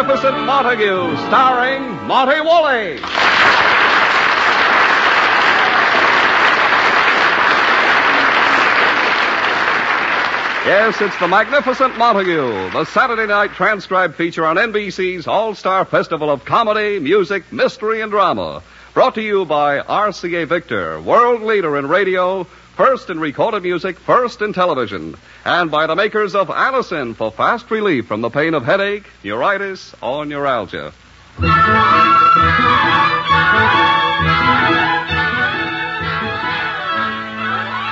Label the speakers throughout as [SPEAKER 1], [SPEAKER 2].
[SPEAKER 1] Magnificent Montague, starring Monty Woolley. Yes, it's the Magnificent Montague, the Saturday night transcribed feature on NBC's All Star Festival of Comedy, Music, Mystery, and Drama. Brought to you by RCA Victor, world leader in radio, first in recorded music, first in television, and by the makers of Anacin for fast relief from the pain of headache, neuritis, or neuralgia.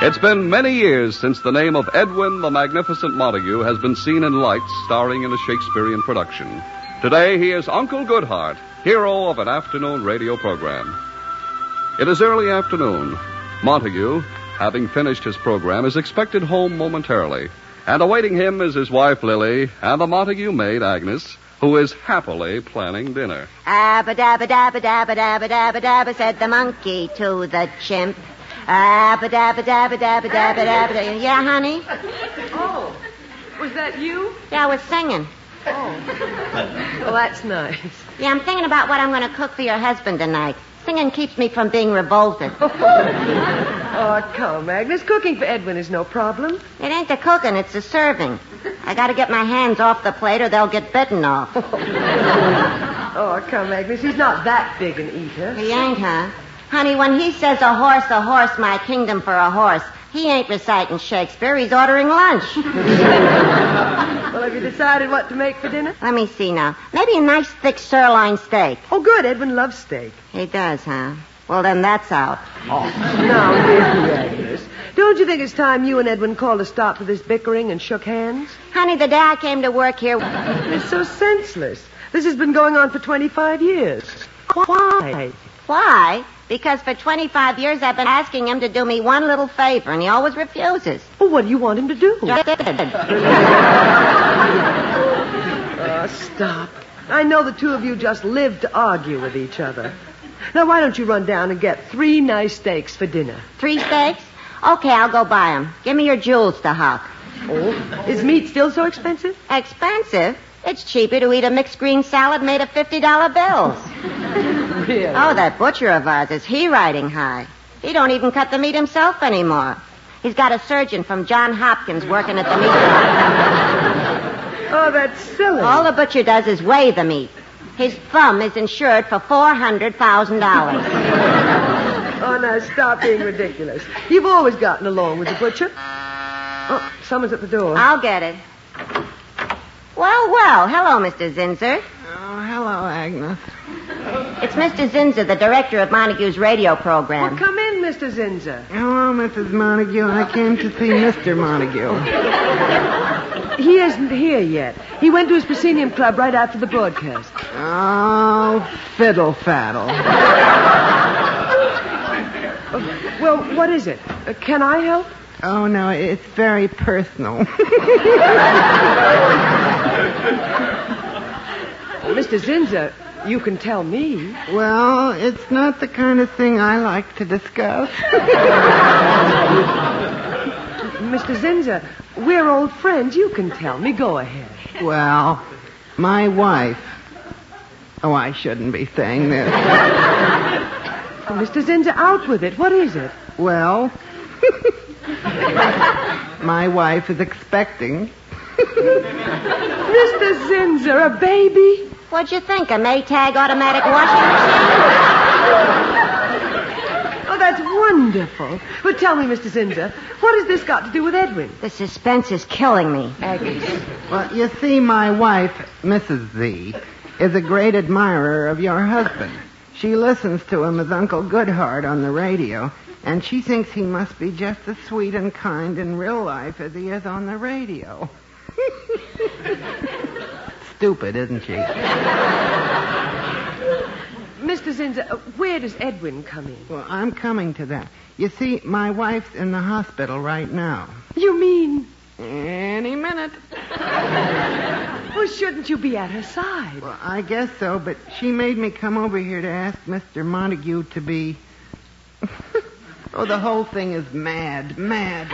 [SPEAKER 1] It's been many years since the name of Edwin the Magnificent Montague has been seen in lights starring in a Shakespearean production. Today he is Uncle Goodhart, hero of an afternoon radio program. It is early afternoon. Montague, having finished his program, is expected home momentarily. And awaiting him is his wife Lily and the Montague maid Agnes, who is happily planning dinner.
[SPEAKER 2] Abba dabba dabba dabba dabba dabba dabba said the monkey to the chimp. Abba dabba dabba dabba dabba dabba dabba. Yeah, honey?
[SPEAKER 3] Oh, was that you?
[SPEAKER 2] Yeah, I was singing.
[SPEAKER 3] Oh. Well, that's nice.
[SPEAKER 2] Yeah, I'm thinking about what I'm going to cook for your husband tonight. Singing keeps me from being revolted.
[SPEAKER 3] Oh, come, Agnes. Cooking for Edwin is no problem.
[SPEAKER 2] It ain't the cooking, it's the serving. I got to get my hands off the plate or they'll get bitten off.
[SPEAKER 3] Oh, come, Agnes. He's not that big an eater.
[SPEAKER 2] He ain't, huh? Honey, when he says a horse, a horse, my kingdom for a horse, he ain't reciting Shakespeare. He's ordering lunch.
[SPEAKER 3] Well, have you decided what to make for dinner?
[SPEAKER 2] Let me see now. Maybe a nice thick sirloin steak.
[SPEAKER 3] Oh, good. Edwin loves steak.
[SPEAKER 2] He does, huh? Well, then that's out. Oh.
[SPEAKER 3] Now, really, Agnes. Don't you think it's time you and Edwin called a stop to this bickering and shook hands?
[SPEAKER 2] Honey, the day I came to work here,
[SPEAKER 3] It's so senseless. This has been going on for 25 years. Why?
[SPEAKER 2] why? Because for 25 years I've been asking him to do me one little favor, and he always refuses.
[SPEAKER 3] Well, what do you want him to do? Oh, stop. I know the two of you just live to argue with each other. Now, why don't you run down and get three nice steaks for dinner?
[SPEAKER 2] Three steaks? Okay, I'll go buy 'em. Give me your jewels to hawk.
[SPEAKER 3] Oh, is meat still so expensive?
[SPEAKER 2] Expensive? It's cheaper to eat a mixed green salad made of $50 bills.
[SPEAKER 3] Really?
[SPEAKER 2] Oh, that butcher of ours, is he riding high? He don't even cut the meat himself anymore. He's got a surgeon from John Hopkins working at the meat shop.
[SPEAKER 3] Oh, that's silly.
[SPEAKER 2] All the butcher does is weigh the meat. His thumb is insured for $400,000.
[SPEAKER 3] Oh, now stop being ridiculous. You've always gotten along with the butcher. Oh, someone's at the door.
[SPEAKER 2] I'll get it. Well, well, hello, Mr. Zinzer.
[SPEAKER 4] Oh, hello, Agnes.
[SPEAKER 2] It's Mr. Zinzer, the director of Montague's radio program.
[SPEAKER 3] Well, come in, Mr. Zinzer.
[SPEAKER 4] Hello, Mrs. Montague. I came to see Mr. Montague.
[SPEAKER 3] He isn't here yet. He went to his proscenium club right after the broadcast.
[SPEAKER 4] Oh, fiddle faddle.
[SPEAKER 3] Well, what is it? Uh, can I help?
[SPEAKER 4] Oh, no, it's very personal.
[SPEAKER 3] Oh, Mr. Zinzer, you can tell me.
[SPEAKER 4] well, it's not the kind of thing I like to discuss.
[SPEAKER 3] Mr. Zinzer, we're old friends. You can tell me. Go ahead.
[SPEAKER 4] well, my wife. Oh, I shouldn't be saying this.
[SPEAKER 3] Mr. Zinzer, out with it. What is it?
[SPEAKER 4] Well, my wife is expecting.
[SPEAKER 3] Mr. Zinzer, a baby?
[SPEAKER 2] What'd you think, a Maytag automatic washing machine?
[SPEAKER 3] Oh, that's wonderful. But tell me, Mr. Zinzer, what has this got to do with Edwin?
[SPEAKER 2] The suspense is killing me.
[SPEAKER 3] Agnes.
[SPEAKER 4] Well, you see, my wife, Mrs. Z, is a great admirer of your husband. She listens to him as Uncle Goodhart on the radio, and she thinks he must be just as sweet and kind in real life as he is on the radio. Stupid, isn't she?
[SPEAKER 3] Mr. Zinzer, uh, where does Edwin come in?
[SPEAKER 4] Well, I'm coming to that. You see, my wife's in the hospital right now.
[SPEAKER 3] You mean,
[SPEAKER 4] Any minute.
[SPEAKER 3] well, shouldn't you be at her side?
[SPEAKER 4] Well, I guess so, but she made me come over here to ask Mr. Montague to be. oh, the whole thing is mad, mad.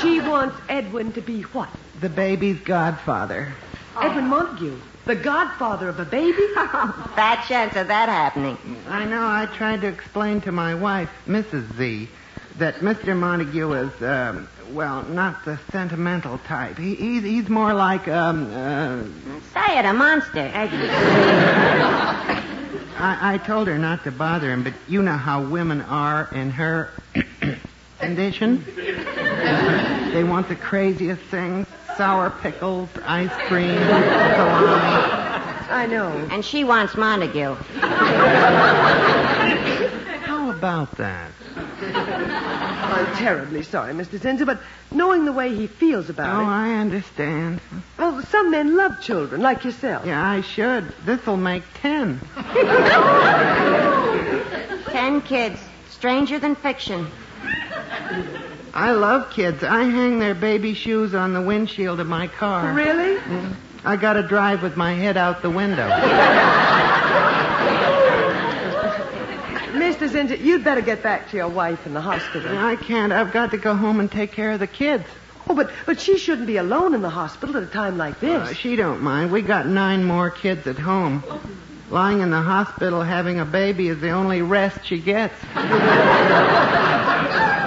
[SPEAKER 3] She wants Edwin to be what?
[SPEAKER 4] The baby's godfather.
[SPEAKER 3] Edwin Montague, the godfather of a baby?
[SPEAKER 2] Fat chance of that happening.
[SPEAKER 4] I know. I tried to explain to my wife, Mrs. Z, that Mr. Montague is, um, well, not the sentimental type. He, he's, he's more like, um, uh,
[SPEAKER 2] Say it, a monster.
[SPEAKER 4] I, I told her not to bother him, but you know how women are in her condition. they want the craziest things sour pickles, ice cream, salami.
[SPEAKER 3] I know.
[SPEAKER 2] And she wants Montague.
[SPEAKER 4] How about that?
[SPEAKER 3] I'm terribly sorry, Mr. Zinzer, but knowing the way he feels about
[SPEAKER 4] oh,
[SPEAKER 3] it.
[SPEAKER 4] Oh, I understand.
[SPEAKER 3] it. Well, some men love children, like yourself.
[SPEAKER 4] Yeah, I should. This'll make ten.
[SPEAKER 2] Ten kids. Stranger than fiction.
[SPEAKER 4] I love kids. I hang their baby shoes on the windshield of my car.
[SPEAKER 3] Really? Mm.
[SPEAKER 4] I gotta drive with my head out the window.
[SPEAKER 3] You'd better get back to your wife in the hospital.
[SPEAKER 4] I can't. I've got to go home and take care of the kids.
[SPEAKER 3] Oh, but, but she shouldn't be alone in the hospital at a time like this.
[SPEAKER 4] Uh, she don't mind. We got nine more kids at home. Lying in the hospital having a baby is the only rest she gets.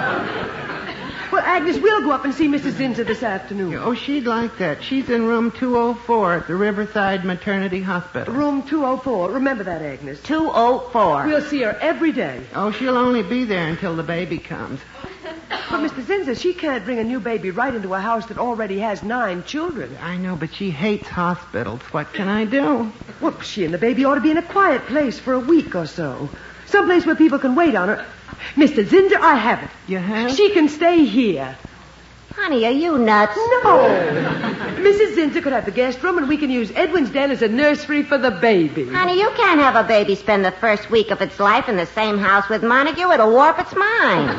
[SPEAKER 3] Well, Agnes, we'll go up and see Mrs. Zinzer this afternoon.
[SPEAKER 4] Oh, she'd like that. She's in room 204 at the Riverside Maternity Hospital.
[SPEAKER 3] Room 204. Remember that, Agnes.
[SPEAKER 2] 204.
[SPEAKER 3] We'll see her every day.
[SPEAKER 4] Oh, she'll only be there until the baby comes.
[SPEAKER 3] But, Mr. Zinzer, she can't bring a new baby right into a house that already has nine children.
[SPEAKER 4] I know, but she hates hospitals. What can I do?
[SPEAKER 3] Well, she and the baby ought to be in a quiet place for a week or so. Someplace where people can wait on her. Mr. Zinzer, I have it.
[SPEAKER 4] You have?
[SPEAKER 3] She can stay here.
[SPEAKER 2] Honey, are you nuts?
[SPEAKER 3] No. Mrs. Zinzer could have the guest room, and we can use Edwin's den as a nursery for the baby.
[SPEAKER 2] Honey, you can't have a baby spend the first week of its life in the same house with Montague. It'll warp its mind.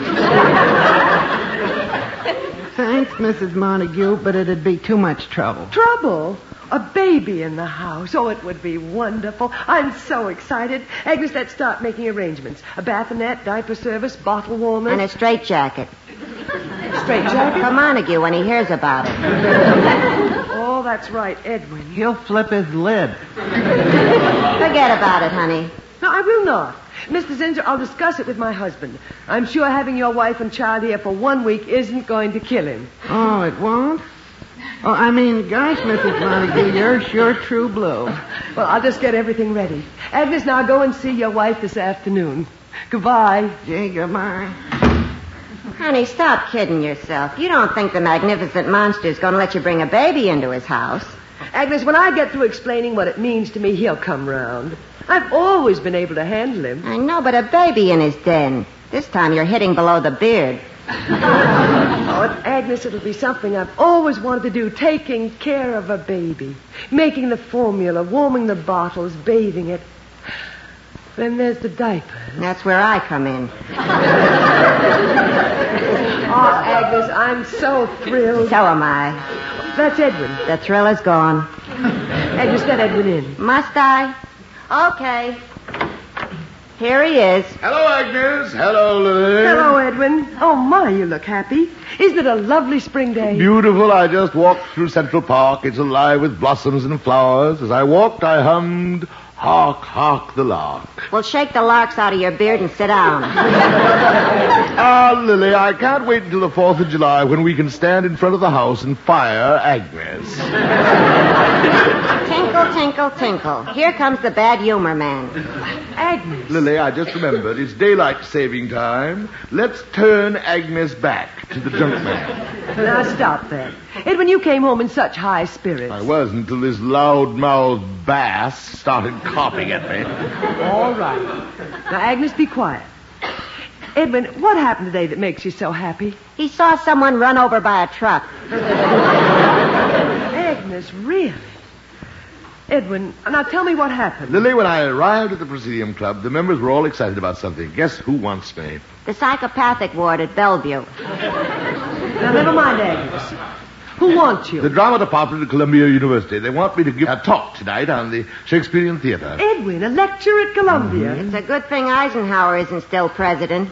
[SPEAKER 4] Thanks, Mrs. Montague, but it'd be too much trouble.
[SPEAKER 3] Trouble? A baby in the house. Oh, it would be wonderful. I'm so excited. Agnes, let's start making arrangements. A bassinet, diaper service, bottle warmers.
[SPEAKER 2] And a straitjacket.
[SPEAKER 3] straight jacket.
[SPEAKER 2] For Montague when he hears about it.
[SPEAKER 3] Oh, that's right, Edwin.
[SPEAKER 4] He'll flip his lid.
[SPEAKER 2] Forget about it, honey.
[SPEAKER 3] No, I will not. Mr. Zinzer, I'll discuss it with my husband. I'm sure having your wife and child here for one week isn't going to kill him.
[SPEAKER 4] Oh, it won't? Oh, I mean, gosh, Mrs. Montague, you're sure true blue.
[SPEAKER 3] Well, I'll just get everything ready. Agnes, now go and see your wife this afternoon. Goodbye.
[SPEAKER 4] Gee, goodbye.
[SPEAKER 2] Honey, stop kidding yourself. You don't think the magnificent monster's going to let you bring a baby into his house.
[SPEAKER 3] Agnes, when I get through explaining what it means to me, he'll come round. I've always been able to handle him.
[SPEAKER 2] I know, but a baby in his den. This time you're hitting below the beard.
[SPEAKER 3] Agnes, it'll be something I've always wanted to do, taking care of a baby. Making the formula, warming the bottles, bathing it. Then there's the diaper.
[SPEAKER 2] That's where I come in.
[SPEAKER 3] Oh, Agnes, I'm so thrilled.
[SPEAKER 2] So am I.
[SPEAKER 3] That's Edwin.
[SPEAKER 2] The thrill is gone.
[SPEAKER 3] Agnes, let Edwin in.
[SPEAKER 2] Must I? Okay. Here he is.
[SPEAKER 5] Hello, Agnes. Hello, Lily.
[SPEAKER 3] Hello, Edwin. Oh, my, you look happy. Isn't it a lovely spring day?
[SPEAKER 5] Beautiful. I just walked through Central Park. It's alive with blossoms and flowers. As I walked, I hummed, Hark, hark the lark.
[SPEAKER 2] Well, shake the larks out of your beard and sit down.
[SPEAKER 5] Ah, Lily, I can't wait until the 4th of July when we can stand in front of the house and fire Agnes.
[SPEAKER 2] Tinkle, tinkle, tinkle. Here comes the bad humor man.
[SPEAKER 3] Agnes.
[SPEAKER 5] Lily, I just remembered it's daylight saving time. Let's turn Agnes back to the junk man.
[SPEAKER 3] Now, stop that. Edwin, you came home in such high spirits.
[SPEAKER 5] I was until this loud-mouthed bass started coughing at me.
[SPEAKER 3] All right. Now, Agnes, be quiet. Edwin, what happened today that makes you so happy?
[SPEAKER 2] He saw someone run over by a truck.
[SPEAKER 3] Agnes, really? Edwin, now tell me what happened.
[SPEAKER 5] Lily, when I arrived at the Proscenium Club, the members were all excited about something. Guess who wants me?
[SPEAKER 2] The psychopathic ward at Bellevue.
[SPEAKER 3] Now, never mind, Agnes. Who wants you?
[SPEAKER 5] The drama department at Columbia University. They want me to give a talk tonight on the Shakespearean theater.
[SPEAKER 3] Edwin, a lecture at Columbia.
[SPEAKER 2] It's a good thing Eisenhower isn't still president.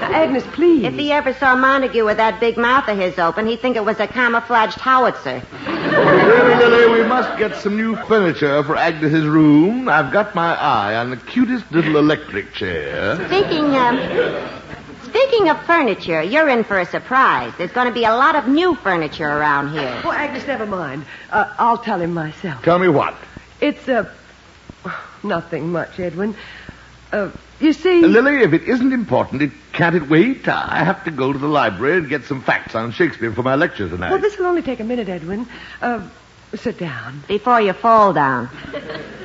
[SPEAKER 3] Agnes, please.
[SPEAKER 2] If he ever saw Montague with that big mouth of his open, he'd think it was a camouflaged howitzer.
[SPEAKER 5] Really, Lily, we must get some new furniture for Agnes's room. I've got my eye on the cutest little electric chair.
[SPEAKER 2] Speaking, um, speaking of furniture, you're in for a surprise. There's going to be a lot of new furniture around here.
[SPEAKER 3] Oh, Agnes, never mind. Uh, I'll tell him myself.
[SPEAKER 5] Tell me what.
[SPEAKER 3] It's, uh, nothing much, Edwin. Uh, you see...
[SPEAKER 5] Lily, if it isn't important, it can't it wait? I have to go to the library and get some facts on Shakespeare for my lecture tonight.
[SPEAKER 3] Well, this will only take a minute, Edwin. Uh, sit down.
[SPEAKER 2] Before you fall down.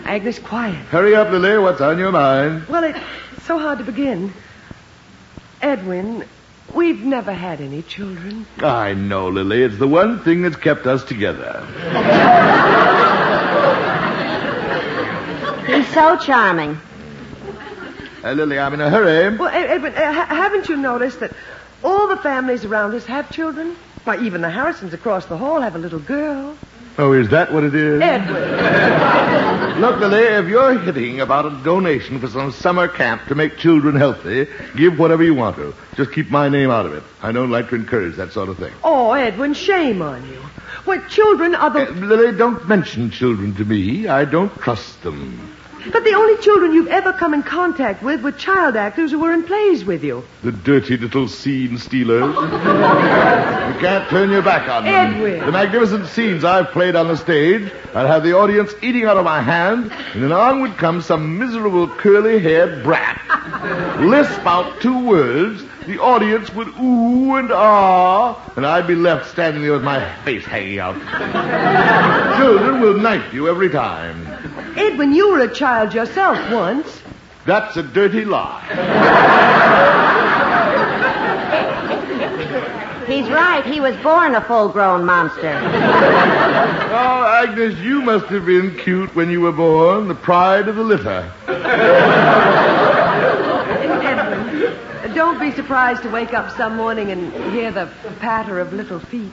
[SPEAKER 3] Agnes, quiet.
[SPEAKER 5] Hurry up, Lily. What's on your mind?
[SPEAKER 3] Well, it's so hard to begin. Edwin, we've never had any children.
[SPEAKER 5] I know, Lily. It's the one thing that's kept us together.
[SPEAKER 2] He's so charming.
[SPEAKER 5] Uh, Lily, I'm in a hurry.
[SPEAKER 3] Well, Edwin, uh, ha- haven't you noticed that all the families around us have children? Why, even the Harrisons across the hall have a little girl.
[SPEAKER 5] Oh, is that what it is?
[SPEAKER 3] Edwin.
[SPEAKER 5] Look, Lily, if you're hitting about a donation for some summer camp to make children healthy, give whatever you want to. Just keep my name out of it. I don't like to encourage that sort of thing.
[SPEAKER 3] Oh, Edwin, shame on you. Well, children are the...
[SPEAKER 5] Uh, Lily, don't mention children to me. I don't trust them.
[SPEAKER 3] But the only children you've ever come in contact with were child actors who were in plays with you.
[SPEAKER 5] The dirty little scene stealers. you can't turn your back on them.
[SPEAKER 3] Edwin.
[SPEAKER 5] The magnificent scenes I've played on the stage, I'd have the audience eating out of my hand, and then on would come some miserable curly-haired brat. Lisp out two words, the audience would ooh and ah, and I'd be left standing there with my face hanging out. Children will knife you every time.
[SPEAKER 3] Edwin, you were a child yourself once.
[SPEAKER 5] That's a dirty lie.
[SPEAKER 2] He's right. He was born a full-grown monster.
[SPEAKER 5] Oh, Agnes, you must have been cute when you were born, the pride of the litter.
[SPEAKER 3] Edwin, don't be surprised to wake up some morning and hear the patter of little feet.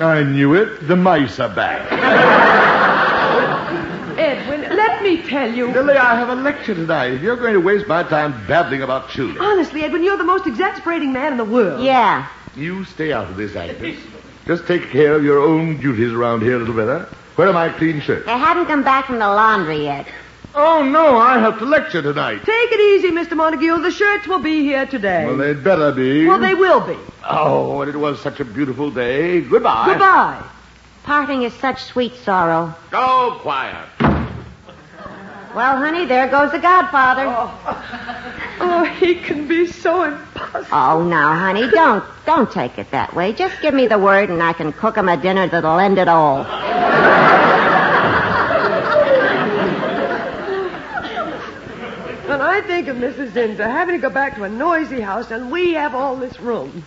[SPEAKER 5] I knew it. The mice are back.
[SPEAKER 3] Edwin, let me tell you.
[SPEAKER 5] Lily, I have a lecture tonight. If you're going to waste my time babbling about children,
[SPEAKER 3] Honestly, Edwin, you're the most exasperating man in the world.
[SPEAKER 2] Yeah.
[SPEAKER 5] you stay out of this, Agnes. Just take care of your own duties around here a little better. Where are my clean shirts?
[SPEAKER 2] They haven't come back from the laundry yet.
[SPEAKER 5] Oh, no, I have to lecture tonight.
[SPEAKER 3] Take it easy, Mr. Montague. The shirts will be here today.
[SPEAKER 5] Well, they'd better be.
[SPEAKER 3] Well, they will be.
[SPEAKER 5] Oh, and it was such a beautiful day. Goodbye.
[SPEAKER 3] Goodbye.
[SPEAKER 2] Parting is such sweet sorrow.
[SPEAKER 5] Go quiet.
[SPEAKER 2] Well, honey, there goes the Godfather.
[SPEAKER 3] Oh, oh he can be so impossible.
[SPEAKER 2] Oh, now, honey, don't don't take it that way. Just give me the word, and I can cook 'em a dinner that'll end it all.
[SPEAKER 3] When I think of Mrs. Zinzer having to go back to a noisy house and we have all this room.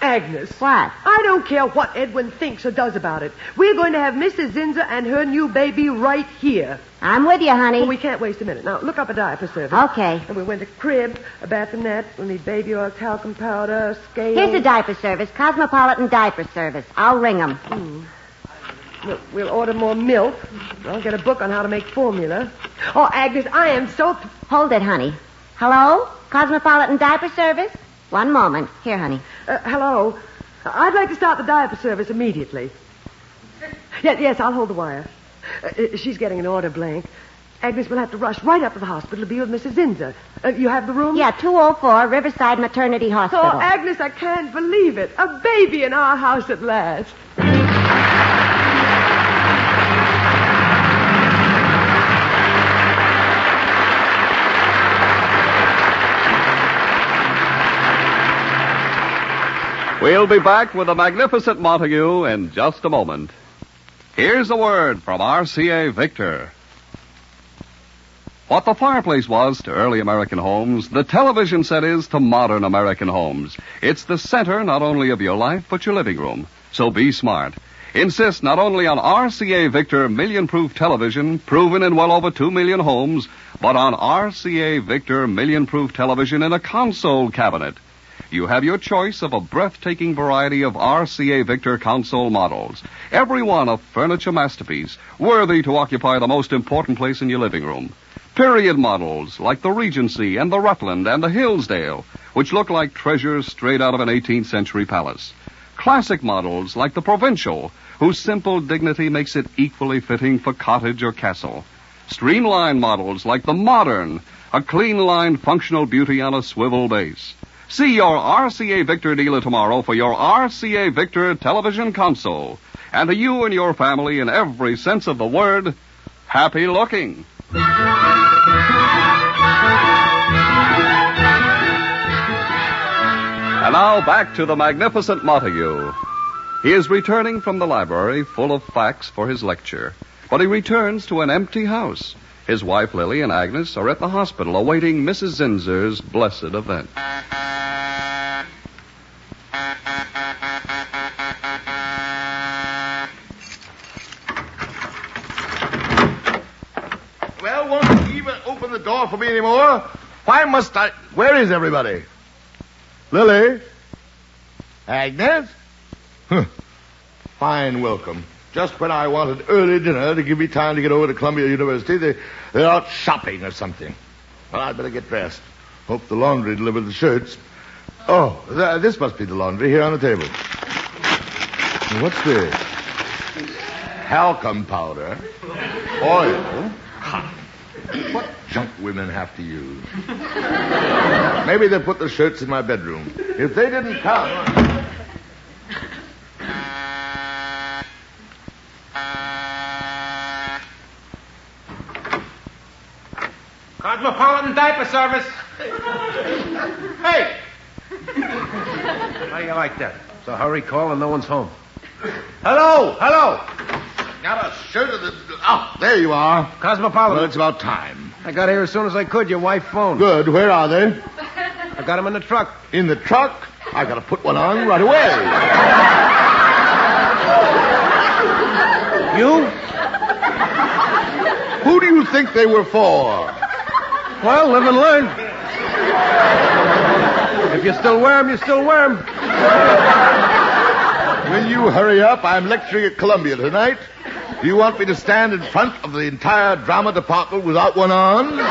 [SPEAKER 3] Agnes.
[SPEAKER 2] What?
[SPEAKER 3] I don't care what Edwin thinks or does about it. We're going to have Mrs. Zinzer and her new baby right here.
[SPEAKER 2] I'm with you, honey.
[SPEAKER 3] Well, we can't waste a minute. Now, look up a diaper service.
[SPEAKER 2] Okay.
[SPEAKER 3] And we went to crib, a bathroom We'll need baby oil, talcum powder, scale.
[SPEAKER 2] Here's the diaper service, Cosmopolitan Diaper Service. I'll ring 'em. Hmm.
[SPEAKER 3] We'll, we'll order more milk. I'll get a book on how to make formula. Oh, Agnes, I am so... th-
[SPEAKER 2] Hold it, honey. Hello? Cosmopolitan Diaper Service? One moment. Here, honey.
[SPEAKER 3] Uh, hello. I'd like to start the diaper service immediately. Yes, yes, I'll hold the wire. Uh, uh, she's getting an order blank. Agnes will have to rush right up to the hospital to be with Mrs. Zinzer. Uh, you have the room?
[SPEAKER 2] Yeah, 204 Riverside Maternity Hospital.
[SPEAKER 3] Oh, Agnes, I can't believe it. A baby in our house at last.
[SPEAKER 1] We'll be back with the magnificent Montague in just a moment. Here's a word from RCA Victor. What the fireplace was to early American homes, the television set is to modern American homes. It's the center not only of your life, but your living room. So be smart. Insist not only on RCA Victor million proof television, proven in well over 2 million homes, but on RCA Victor million proof television in a console cabinet. You have your choice of a breathtaking variety of RCA Victor console models. Every one a furniture masterpiece, worthy to occupy the most important place in your living room. Period models like the Regency and the Rutland and the Hillsdale. which look like treasures straight out of an 18th century palace. Classic models like the Provincial, whose simple dignity makes it equally fitting for cottage or castle. Streamlined models like the Modern, a clean lined functional beauty on a swivel base. See your RCA Victor dealer tomorrow for your RCA Victor television console. And to you and your family, in every sense of the word, happy looking. And now back to the magnificent Montague. He is returning from the library full of facts for his lecture, but he returns to an empty house. His wife Lily and Agnes are at the hospital awaiting Mrs. Zinzer's blessed event.
[SPEAKER 5] Open the door for me anymore? Why must I? Where is everybody? Lily? Agnes? Huh. Fine welcome. Just when I wanted early dinner to give me time to get over to Columbia University, they, they're out shopping or something. Well, I'd better get dressed. Hope the laundry delivered the shirts. Oh, th- this must be the laundry here on the table. What's this? Talcum powder. Oil. Ha. What junk women have to use. Maybe they put the shirts in my bedroom. If they didn't come.
[SPEAKER 6] Cosmopolitan Diaper Service. Hey! How do you like that? It's a hurry call and no one's home. Hello, hello.
[SPEAKER 5] Got a shirt of the. Oh, there you are.
[SPEAKER 6] Cosmopolitan.
[SPEAKER 5] Well, it's about time.
[SPEAKER 6] I got here as soon as I could. Your wife phoned.
[SPEAKER 5] Good. Where are they?
[SPEAKER 6] I got them in the truck.
[SPEAKER 5] In the truck? I gotta put one on right away.
[SPEAKER 6] You?
[SPEAKER 5] Who do you think they were for?
[SPEAKER 6] Well, live and learn. If you still wear them, you still wear them.
[SPEAKER 5] Will you hurry up? I'm lecturing at Columbia tonight. Do you want me to stand in front of the entire drama department without one on?
[SPEAKER 6] No,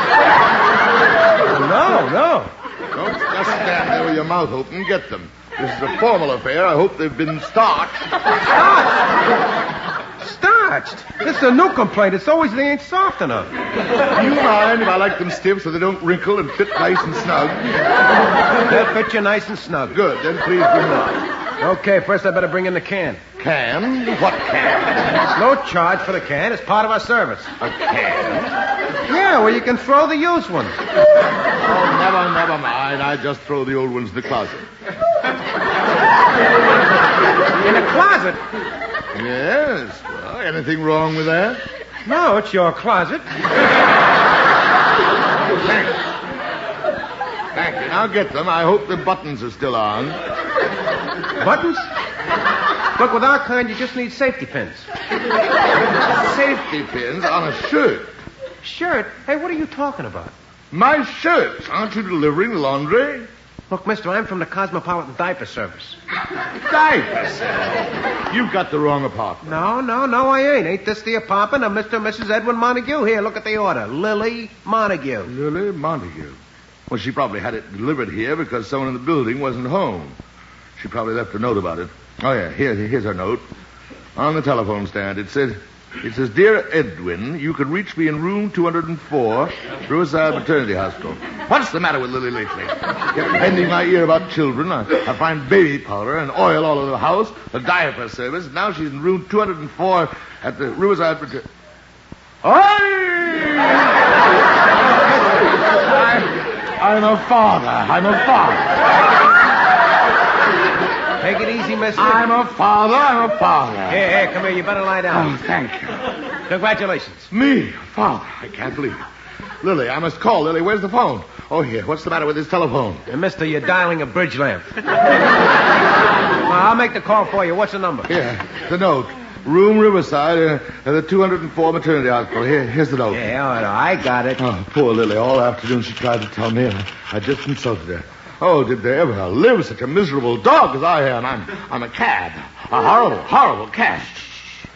[SPEAKER 6] no.
[SPEAKER 5] Don't just stand there with your mouth open. Get them. This is a formal affair. I hope they've been starched.
[SPEAKER 6] Starched. Starched? This is a new complaint. It's always they ain't soft enough.
[SPEAKER 5] Do you mind if I like them stiff so they don't wrinkle and fit nice and snug?
[SPEAKER 6] They'll fit you nice and snug.
[SPEAKER 5] Good. Then please bring them on.
[SPEAKER 6] Okay, first I better bring in the can.
[SPEAKER 5] Can? What can?
[SPEAKER 6] No charge for the can. It's part of our service.
[SPEAKER 5] A can?
[SPEAKER 6] Yeah, well, you can throw the used ones.
[SPEAKER 5] Oh, never, never mind. I just throw the old ones in the closet.
[SPEAKER 6] In the closet.
[SPEAKER 5] Yes. Well, anything wrong with that?
[SPEAKER 6] No, it's your closet.
[SPEAKER 5] Thanks. Thank you. Now get them. I hope the buttons are still on.
[SPEAKER 6] Buttons? Look, with our kind, you just need safety pins.
[SPEAKER 5] Safety pins on a shirt.
[SPEAKER 6] Shirt? Hey, what are you talking about?
[SPEAKER 5] My shirts. Aren't you delivering laundry?
[SPEAKER 6] Look, mister, I'm from the Cosmopolitan Diaper Service.
[SPEAKER 5] Diapers. You've got the wrong apartment.
[SPEAKER 6] No, no, no, I ain't. Ain't this the apartment of Mr. and Mrs. Edwin Montague? Here, look at the order. Lily Montague.
[SPEAKER 5] Lily Montague. Well, she probably had it delivered here because someone in the building wasn't home. She probably left a note about it. Oh, yeah, here, here's her note. On the telephone stand, it says, it says, Dear Edwin, you can reach me in room 204, Riverside Maternity Hospital. What's the matter with Lily lately? Bending my ear about children. I, I find baby powder and oil all over the house, the diaper service. Now she's in room 204 at the Riverside Maternity... I'm a father. I'm a father.
[SPEAKER 6] Take it easy, mister.
[SPEAKER 5] I'm a father. I'm a father.
[SPEAKER 6] Here, here, come here. You better lie down.
[SPEAKER 5] Oh, thank you.
[SPEAKER 6] Congratulations.
[SPEAKER 5] Me, father. I can't believe it. Lily, I must call. Lily, where's the phone? Oh, here. What's the matter with this telephone?
[SPEAKER 6] And mister, you're dialing a bridge lamp. Well, I'll make the call for you. What's the number?
[SPEAKER 5] Here, the note. Room Riverside, uh, the 204 maternity hospital. Here, here's the note.
[SPEAKER 6] Yeah, all right, I got it.
[SPEAKER 5] Oh, poor Lily. All afternoon she tried to tell me, and I just insulted her. Oh, did there ever live such a miserable dog as I am? I'm, I'm a cad. A horrible, horrible cad.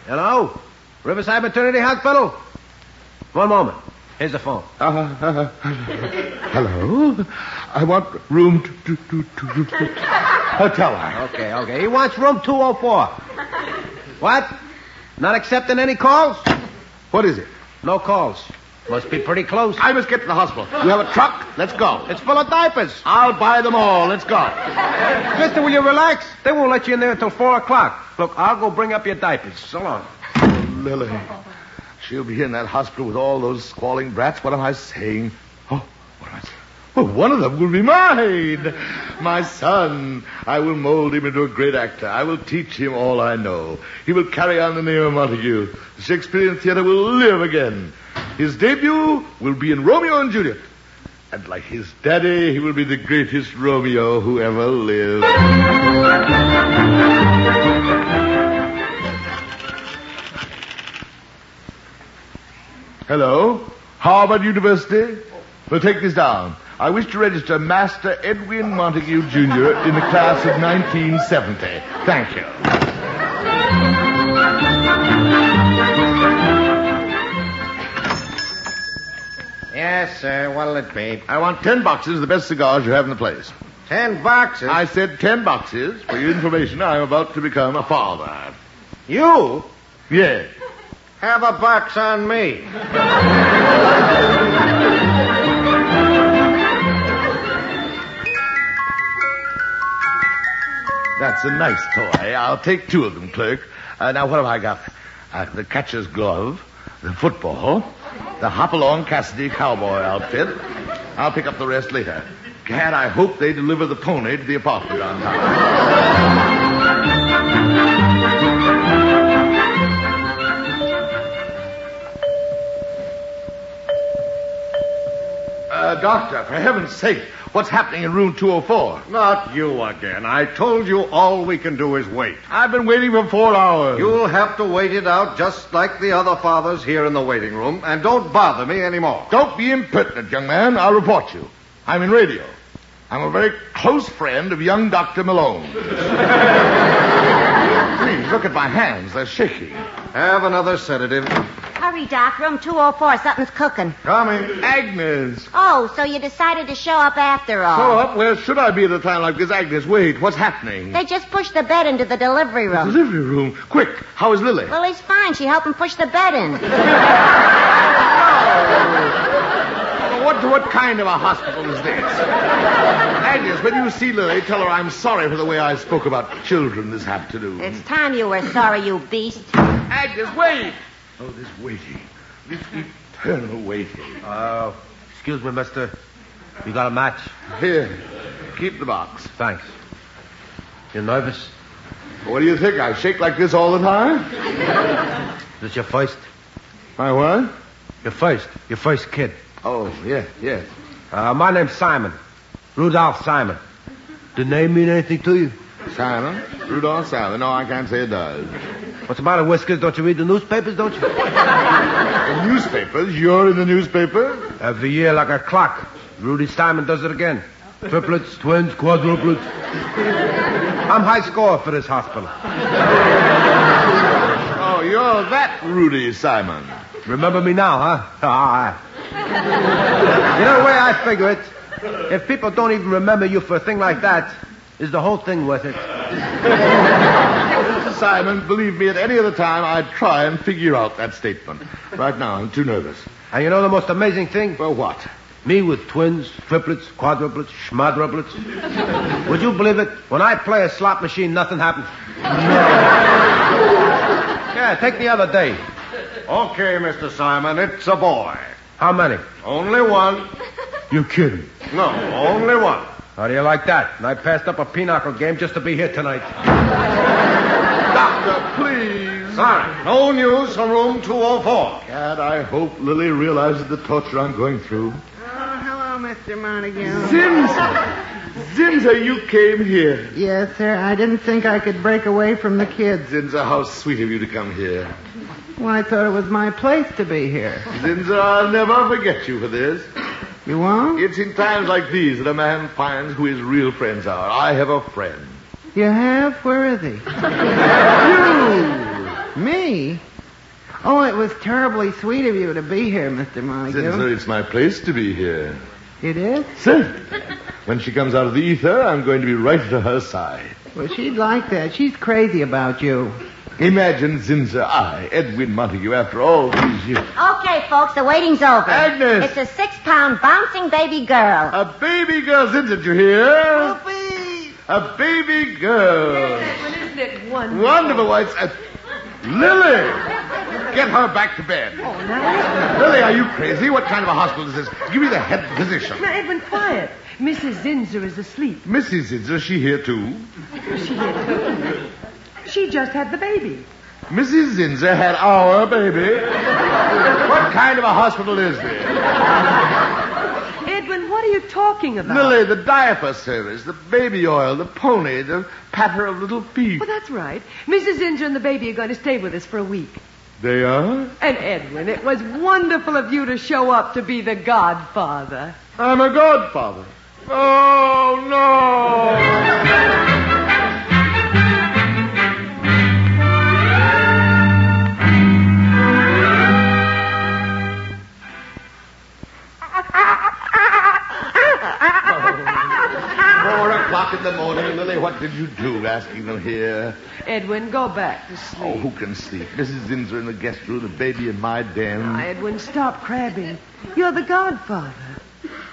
[SPEAKER 6] Hello? Riverside Maternity Hospital? One moment. Here's the phone.
[SPEAKER 5] Uh, uh, hello? I want room to, to, to, to, hotel.
[SPEAKER 6] Okay, okay. He wants room 204. What? Not accepting any calls?
[SPEAKER 5] What is it?
[SPEAKER 6] No calls. Must be pretty close.
[SPEAKER 5] I must get to the hospital. You have a truck? Let's go.
[SPEAKER 6] It's full of diapers.
[SPEAKER 5] I'll buy them all. Let's go.
[SPEAKER 6] Mister, will you relax? They won't let you in there until 4 o'clock. Look, I'll go bring up your diapers. So long.
[SPEAKER 5] Oh, Lily. She'll be in that hospital with all those squalling brats. What am I saying? Oh, what am I saying? Oh, one of them will be mine. My son. I will mold him into a great actor. I will teach him all I know. He will carry on the name of Montague. The Shakespearean theater will live again. His debut will be in Romeo and Juliet. And like his daddy, he will be the greatest Romeo who ever lived. Hello? Harvard University? We'll take this down. I wish to register Master Edwin Montague Jr. in the class of 1970. Thank you.
[SPEAKER 6] Yes, sir. What'll it be?
[SPEAKER 5] I want ten boxes of the best cigars you have in the place.
[SPEAKER 6] Ten boxes.
[SPEAKER 5] I said ten boxes. For your information, I'm about to become a father.
[SPEAKER 6] You
[SPEAKER 5] Yes.
[SPEAKER 6] have a box on me.
[SPEAKER 5] That's a nice toy. I'll take two of them, clerk. Uh, now, what have I got? Uh, the catcher's glove, the football, the Hopalong Cassidy cowboy outfit. I'll pick up the rest later. Gad, I hope they deliver the pony to the apartment on time. Uh, doctor, for heaven's sake, what's happening in room 204?
[SPEAKER 7] Not you again. I told you all we can do is wait.
[SPEAKER 5] I've been waiting for four hours.
[SPEAKER 7] You'll have to wait it out just like the other fathers here in the waiting room, and don't bother me anymore.
[SPEAKER 5] Don't be impertinent, young man. I'll report you. I'm in radio. I'm a very close friend of young Dr. Malone. Please, look at my hands. They're shaking.
[SPEAKER 7] Have another sedative.
[SPEAKER 2] Hurry, Doc. Room 204. Something's cooking.
[SPEAKER 7] Coming.
[SPEAKER 5] Agnes.
[SPEAKER 2] Oh, so you decided to show up after all.
[SPEAKER 5] Show up? Where should I be at a time like this? Agnes, wait. What's happening?
[SPEAKER 2] They just pushed the bed into the delivery room.
[SPEAKER 5] Delivery room. Quick. How is Lily?
[SPEAKER 2] Lily's fine. She helped him push the bed in.
[SPEAKER 5] What, what kind of a hospital is this? Agnes, when you see Lily, tell her I'm sorry for the way I spoke about children this afternoon.
[SPEAKER 2] It's time you were sorry, you beast.
[SPEAKER 5] Agnes, wait! Oh, this waiting. This eternal waiting.
[SPEAKER 6] Uh, excuse me, mister. You got a match?
[SPEAKER 5] Here, keep the box.
[SPEAKER 6] Thanks. You nervous?
[SPEAKER 5] What do you think? I shake like this all the time?
[SPEAKER 6] This your first?
[SPEAKER 5] My what?
[SPEAKER 6] Your first. Your first kid.
[SPEAKER 5] Oh, yes, yes.
[SPEAKER 6] Uh, my name's Simon. Rudolph Simon. The name mean anything to you?
[SPEAKER 5] Simon? Rudolph Simon. No, I can't say it does.
[SPEAKER 6] What's the matter, Whiskers? Don't you read the newspapers, don't you?
[SPEAKER 5] The newspapers? You're in the newspaper?
[SPEAKER 6] Every year, like a clock. Rudy Simon does it again. Triplets, twins, quadruplets. I'm high score for this hospital.
[SPEAKER 5] Oh, you're that Rudy Simon.
[SPEAKER 6] Remember me now, huh? Ah. you know the way I figure it? If people don't even remember you for a thing like that, is the whole thing worth it?
[SPEAKER 5] Simon, believe me, at any other time I'd try and figure out that statement. Right now, I'm too nervous.
[SPEAKER 6] And you know the most amazing thing?
[SPEAKER 5] Well, what?
[SPEAKER 6] Me with twins, triplets, quadruplets, schmadruplets. Would you believe it? When I play a slot machine, nothing happens. yeah, take the other day.
[SPEAKER 7] Okay, Mr. Simon, it's a boy.
[SPEAKER 6] How many?
[SPEAKER 7] Only one.
[SPEAKER 6] You kidding?
[SPEAKER 7] No, only one.
[SPEAKER 6] How do you like that? And I passed up a pinochle game just to be here tonight.
[SPEAKER 5] Doctor, please.
[SPEAKER 7] Sorry, no news from room 204.
[SPEAKER 5] Gad, I hope Lily realizes the torture I'm going through.
[SPEAKER 4] Oh, hello, Mr. Montague.
[SPEAKER 5] Zinzer! Zinzer, you came here.
[SPEAKER 4] Yes, sir. I didn't think I could break away from the kids.
[SPEAKER 5] Zinzer, how sweet of you to come here.
[SPEAKER 4] Well, I thought it was my place to be here.
[SPEAKER 5] Zinzer, I'll never forget you for this.
[SPEAKER 4] You won't?
[SPEAKER 5] It's in times like these that a man finds who his real friends are. I have a friend.
[SPEAKER 4] You have? Where is he? you! Me? Oh, it was terribly sweet of you to be here, Mr. Montague.
[SPEAKER 5] Zinzer, uh, it's my place to be here.
[SPEAKER 4] It is?
[SPEAKER 5] Sir, when she comes out of the ether, I'm going to be right to her side.
[SPEAKER 4] Well, she'd like that. She's crazy about you.
[SPEAKER 5] Imagine Zinzer, I, Edwin Montague, after all these years.
[SPEAKER 2] Okay, folks, the waiting's over.
[SPEAKER 5] Agnes!
[SPEAKER 2] It's a six-pound bouncing baby girl.
[SPEAKER 5] A baby girl, Zinzer, did you hear? A baby girl.
[SPEAKER 3] Edwin, isn't it wonderful?
[SPEAKER 5] Wonderful. Why, it's, Lily! Get her back to bed.
[SPEAKER 3] Oh,
[SPEAKER 5] Lily, are you crazy? What kind of a hospital is this? Give me the head physician.
[SPEAKER 3] now, Edwin, quiet. Mrs. Zinzer is asleep.
[SPEAKER 5] Mrs. Zinzer, is she here too?
[SPEAKER 3] She did. She just had the baby.
[SPEAKER 5] Mrs. Zinzer had our baby. what kind of a hospital is this?
[SPEAKER 3] Edwin, what are you talking about?
[SPEAKER 5] Lily, the diaper service, the baby oil, the pony, the patter of little feet.
[SPEAKER 3] Well, that's right. Mrs. Zinzer and the baby are going to stay with us for a week.
[SPEAKER 5] They are?
[SPEAKER 3] And Edwin, it was wonderful of you to show up to be the godfather.
[SPEAKER 5] I'm a godfather. Oh, no! Four o'clock in the morning, Lily. What did you do asking them here?
[SPEAKER 3] Edwin, go back to sleep.
[SPEAKER 5] Oh, who can sleep? Mrs. Zinzer in the guest room, the baby in my den.
[SPEAKER 3] Now, Edwin, stop crabbing. You're the godfather.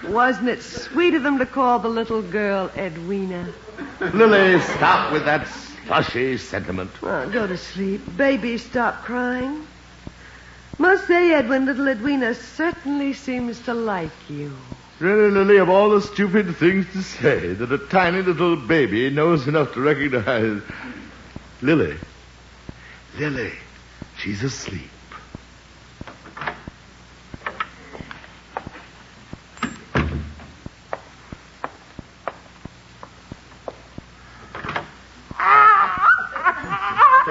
[SPEAKER 3] Wasn't it sweet of them to call the little girl Edwina?
[SPEAKER 5] Lily, stop with that slushy sentiment.
[SPEAKER 3] Go to sleep. Baby, stop crying. Must say, Edwin, little Edwina certainly seems to like you.
[SPEAKER 5] Really, Lily, of all the stupid things to say, that a tiny little baby knows enough to recognize. Lily. Lily. She's asleep.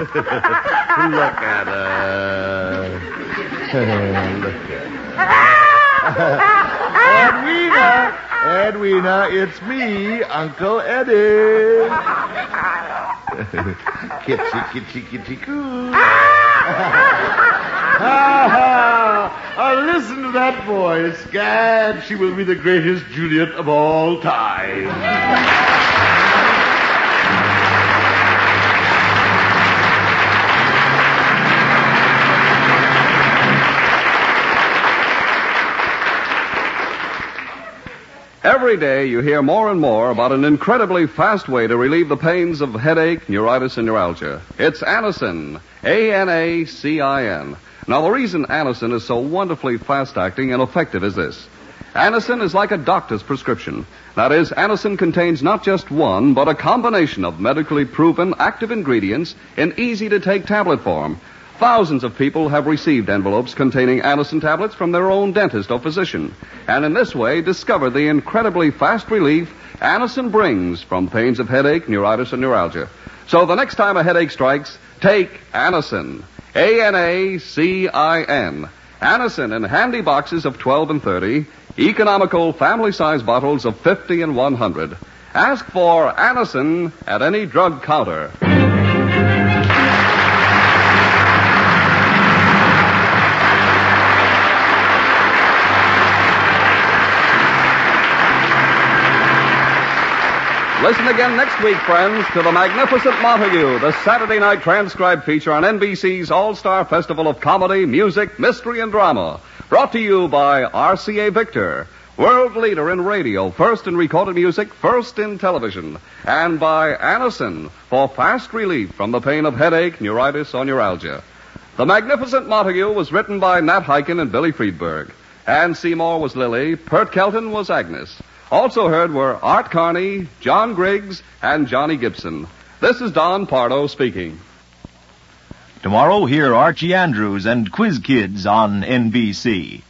[SPEAKER 5] Look at her. Look at her. Edwina, it's me, Uncle Eddie. kitchy, kitchy, kitchy, coo. oh, listen to that voice. Gad, she will be the greatest Juliet of all time.
[SPEAKER 1] Every day you hear more and more about an incredibly fast way to relieve the pains of headache, neuritis, and neuralgia. It's Anacin. A-N-A-C-I-N. Now, the reason Anacin is so wonderfully fast acting and effective is this. Anacin is like a doctor's prescription. That is, Anacin contains not just one, but a combination of medically proven active ingredients in easy to take tablet form. Thousands of people have received envelopes containing Anacin tablets from their own dentist or physician, and in this way discovered the incredibly fast relief Anacin brings from pains of headache, neuritis, and neuralgia. So the next time a headache strikes, take Anacin. A-N-A-C-I-N. Anacin in handy boxes of 12 and 30, economical family-size bottles of 50 and 100. Ask for Anacin at any drug counter. Listen again next week, friends, to The Magnificent Montague, the Saturday night transcribed feature on NBC's All Star Festival of Comedy, Music, Mystery, and Drama. Brought to you by RCA Victor, world leader in radio, first in recorded music, first in television, and by Anacin for fast relief from the pain of headache, neuritis, or neuralgia. The Magnificent Montague was written by Nat Hiken and Billy Friedberg. Anne Seymour was Lily, Pert Kelton was Agnes. Also heard were Art Carney, John Griggs, and Johnny Gibson. This is Don Pardo speaking.
[SPEAKER 8] Tomorrow, hear Archie Andrews and Quiz Kids on NBC.